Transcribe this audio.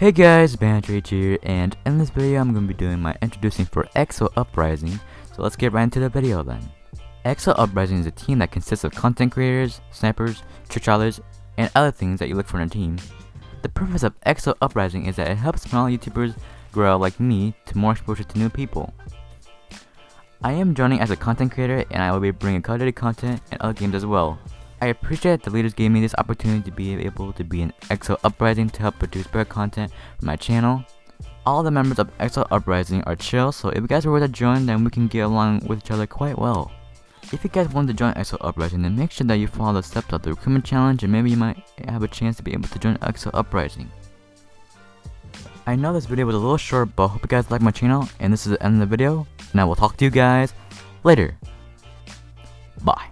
Hey guys, Bantrage here, and in this video I'm going to be doing my introducing for EXO Uprising, so let's get right into the video then. EXO Uprising is a team that consists of content creators, snipers, trick and other things that you look for in a team. The purpose of EXO Uprising is that it helps small YouTubers grow like me to more exposure to new people. I am joining as a content creator and I will be bringing curated content and other games as well. I appreciate the leaders gave me this opportunity to be able to be an EXO Uprising to help produce better content for my channel. All the members of EXO Uprising are chill, so if you guys were to join, then we can get along with each other quite well. If you guys want to join EXO Uprising, then make sure that you follow the steps of the recruitment challenge and maybe you might have a chance to be able to join EXO Uprising. I know this video was a little short, but I hope you guys like my channel, and this is the end of the video, and I will talk to you guys later. Bye.